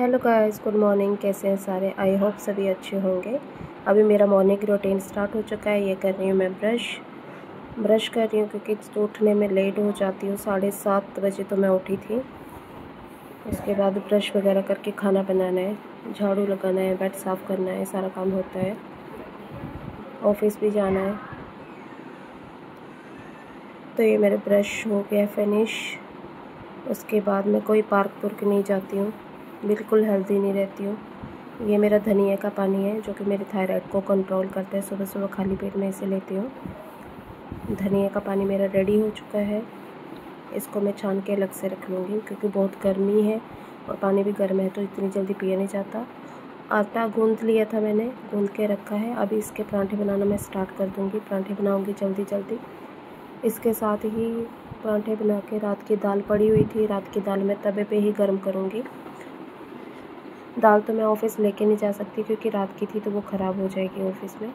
Hello guys good morning कैसे हैं सारे? आई होप सभी अच्छे होंगे। अभी मेरा मॉर्निंग रूटीन स्टार्ट हो चुका है। ये कर रही हूँ मैं ब्रश ब्रश कर रही हूँ क्योंकि उठने में लेट हो जाती हूँ। साढ़े सात बजे तो मैं उठी थी। उसके बाद ब्रश वगैरह करके खाना बनाना है। झाड़ू लगाना है बेड साफ़ करना है, सारा काम होता है। ऑफ़िस भी जाना है। तो ये मेरे ब्रश हो गया फिनिश उसके बाद मैं कोई पार्क पुर्क नहीं जाती हूँ। बिल्कुल हेल्दी नहीं रहती हूँ। ये मेरा धनिया का पानी है, जो कि मेरे थायराइड को कंट्रोल करता है। सुबह सुबह खाली पेट में इसे लेती हूँ। धनिया का पानी मेरा रेडी हो चुका है। इसको मैं छान के अलग से रख लूँगी, क्योंकि बहुत गर्मी है और पानी भी गर्म है तो इतनी जल्दी पिया नहीं जाता। आटा गूंद लिया था मैंने, गूंद के रखा है। अभी इसके परांठे बनाना मैं स्टार्ट कर दूँगी। परांठे बनाऊँगी जल्दी जल्दी। इसके साथ ही परांठे बना के रात की दाल पड़ी हुई थी। रात की दाल मैं तवे पे ही गर्म करूँगी। दाल तो मैं ऑफ़िस लेके नहीं जा सकती क्योंकि रात की थी तो वो ख़राब हो जाएगी ऑफ़िस में।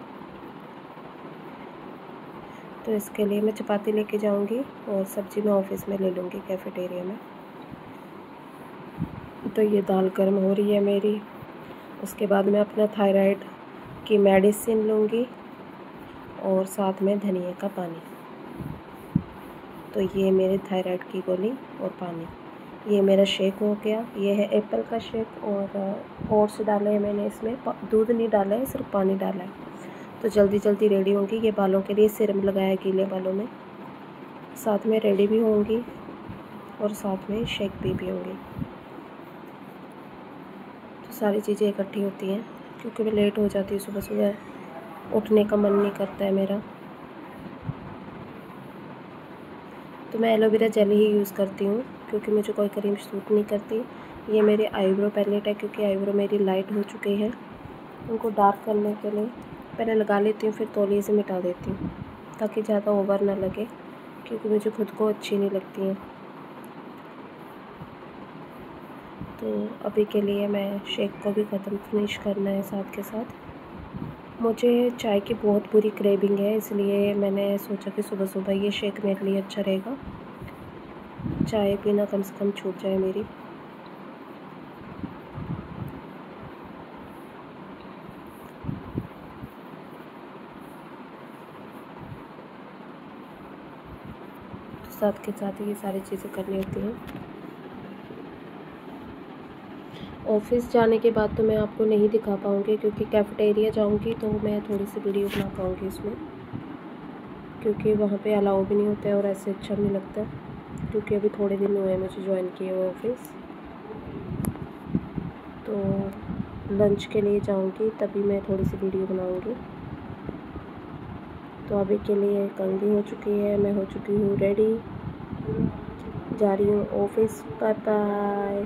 तो इसके लिए मैं चपाती लेके जाऊँगी और सब्ज़ी मैं ऑफ़िस में ले लूँगी कैफेटेरिया में। तो ये दाल गर्म हो रही है मेरी। उसके बाद मैं अपना थायराइड की मेडिसिन लूँगी और साथ में धनिया का पानी। तो ये मेरे थायराइड की गोली और पानी। ये मेरा शेक हो गया। ये है एप्पल का शेक और ओट्स डाले हैं मैंने इसमें। दूध नहीं डाला है, सिर्फ़ पानी डाला है। तो जल्दी जल्दी रेडी होंगी। ये बालों के लिए सिरम लगाया गीले बालों में। साथ में रेडी भी होंगी और साथ में शेक भी भी होंगी। तो सारी चीज़ें इकट्ठी होती हैं, क्योंकि मैं लेट हो जाती हूँ सुबह सुबह उठने का मन नहीं करता है मेरा। तो मैं एलोवेरा जेल ही यूज़ करती हूँ, क्योंकि मुझे कोई क्रीम सूट नहीं करती। ये मेरी आईब्रो पैलेट है, क्योंकि आईब्रो मेरी लाइट हो चुकी है। उनको डार्क करने के लिए पहले लगा लेती हूँ, फिर तौलिए से मिटा देती हूँ, ताकि ज़्यादा ओवर ना लगे, क्योंकि मुझे खुद को अच्छी नहीं लगती हैं। तो अभी के लिए मैं शेक को भी ख़त्म फिनिश करना है साथ के साथ। मुझे चाय की बहुत बुरी क्रेविंग है, इसलिए मैंने सोचा कि सुबह सुबह ये शेक मेरे लिए अच्छा रहेगा। चाय पीना कम से कम छूट जाए मेरी। साथ के साथ ये सारी चीज़ें करनी होती हैं। ऑफ़िस जाने के बाद तो मैं आपको नहीं दिखा पाऊँगी क्योंकि कैफेटेरिया जाऊँगी तो मैं थोड़ी सी वीडियो बना पाऊँगी इसमें। क्योंकि वहाँ पे अलाउ भी नहीं होता है और ऐसे अच्छा नहीं लगता। क्योंकि अभी थोड़े दिन हुए मुझे ज्वाइन किए हुए ऑफ़िस तो लंच के लिए जाऊँगी, तभी मैं थोड़ी सी वीडियो बनाऊँगी। तो अभी के लिए कंगी हो चुकी है, मैं हो चुकी हूँ रेडी जा रही हूँ ऑफ़िस बाय बाय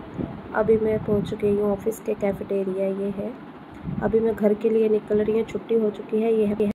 अभी मैं पहुँच चुकी हूँ ऑफ़िस के कैफेटेरिया, ये है। अभी मैं घर के लिए निकल रही हूँ, छुट्टी हो चुकी है, ये है।